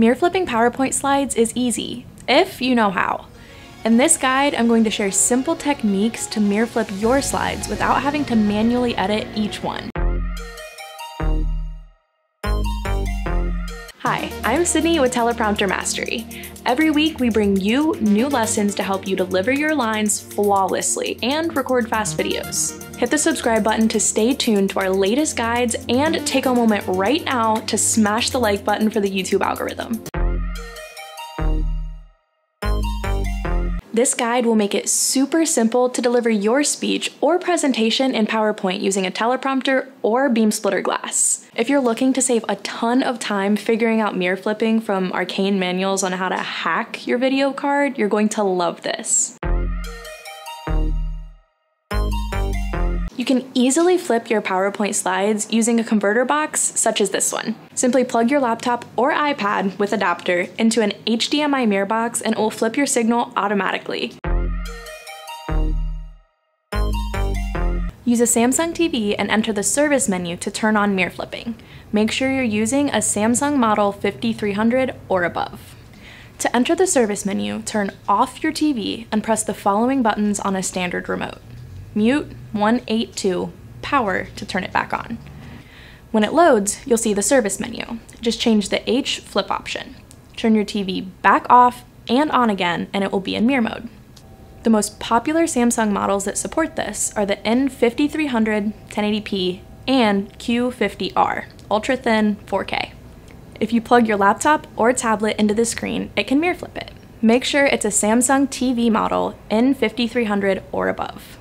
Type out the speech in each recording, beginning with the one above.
Mirror flipping PowerPoint slides is easy, if you know how. In this guide, I'm going to share simple techniques to mirror flip your slides without having to manually edit each one. Hi, I'm Sydney with Teleprompter Mastery. Every week, we bring you new lessons to help you deliver your lines flawlessly and record fast videos. Hit the subscribe button to stay tuned to our latest guides and take a moment right now to smash the like button for the YouTube algorithm. This guide will make it super simple to deliver your speech or presentation in PowerPoint using a teleprompter or beam splitter glass. If you're looking to save a ton of time figuring out mirror flipping from arcane manuals on how to hack your video card, you're going to love this. You can easily flip your PowerPoint slides using a converter box such as this one. Simply plug your laptop or iPad with adapter into an HDMI mirror box and it will flip your signal automatically. Use a Samsung TV and enter the service menu to turn on mirror flipping. Make sure you're using a Samsung model 5300 or above. To enter the service menu, turn off your TV and press the following buttons on a standard remote mute 182 power to turn it back on. When it loads, you'll see the service menu. Just change the H flip option. Turn your TV back off and on again, and it will be in mirror mode. The most popular Samsung models that support this are the N5300 1080p and Q50R, ultra thin 4K. If you plug your laptop or tablet into the screen, it can mirror flip it. Make sure it's a Samsung TV model N5300 or above.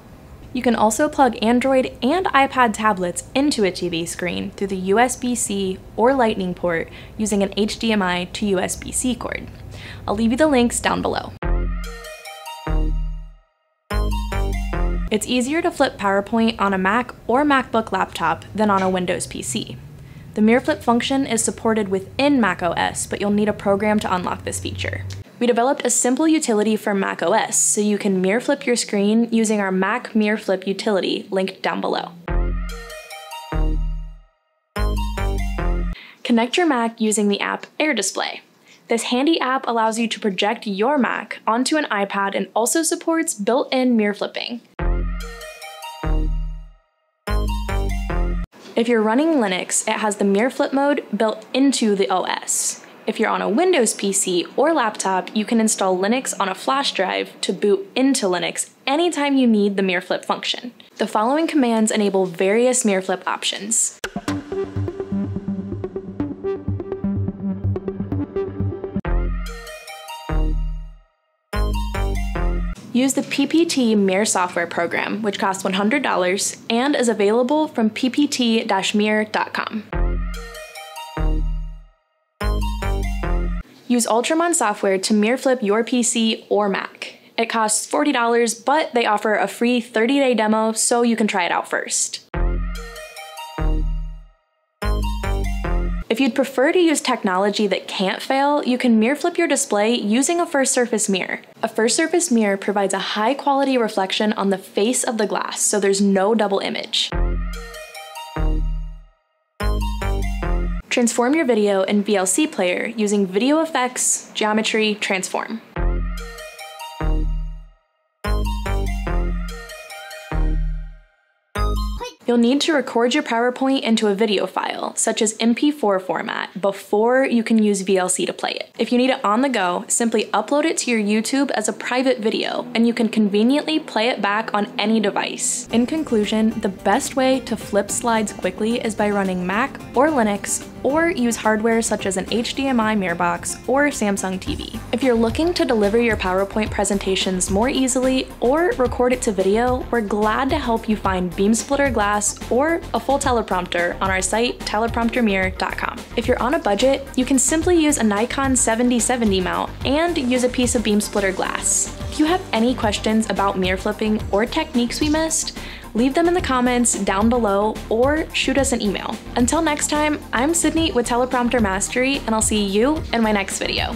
You can also plug Android and iPad tablets into a TV screen through the USB-C or Lightning port using an HDMI to USB-C cord. I'll leave you the links down below. It's easier to flip PowerPoint on a Mac or MacBook laptop than on a Windows PC. The mirror flip function is supported within macOS, but you'll need a program to unlock this feature. We developed a simple utility for macOS so you can mirror flip your screen using our Mac Mirror Flip utility linked down below. Connect your Mac using the app Air Display. This handy app allows you to project your Mac onto an iPad and also supports built-in mirror flipping. If you're running Linux, it has the mirror flip mode built into the OS. If you're on a Windows PC or laptop, you can install Linux on a flash drive to boot into Linux anytime you need the mirror flip function. The following commands enable various mirror flip options. Use the PPT Mirror software program, which costs $100 and is available from ppt-mirror.com. Use Ultramon software to mirror flip your PC or Mac. It costs $40, but they offer a free 30 day demo so you can try it out first. If you'd prefer to use technology that can't fail, you can mirror flip your display using a first surface mirror. A first surface mirror provides a high quality reflection on the face of the glass, so there's no double image. Transform your video in VLC Player using Video Effects, Geometry, Transform. Need to record your PowerPoint into a video file, such as MP4 format, before you can use VLC to play it. If you need it on the go, simply upload it to your YouTube as a private video, and you can conveniently play it back on any device. In conclusion, the best way to flip slides quickly is by running Mac or Linux, or use hardware such as an HDMI mirror box or Samsung TV. If you're looking to deliver your PowerPoint presentations more easily or record it to video, we're glad to help you find beam splitter or a full teleprompter on our site telepromptermirror.com. If you're on a budget, you can simply use a Nikon 7070 mount and use a piece of beam splitter glass. If you have any questions about mirror flipping or techniques we missed, leave them in the comments down below or shoot us an email. Until next time, I'm Sydney with Teleprompter Mastery, and I'll see you in my next video.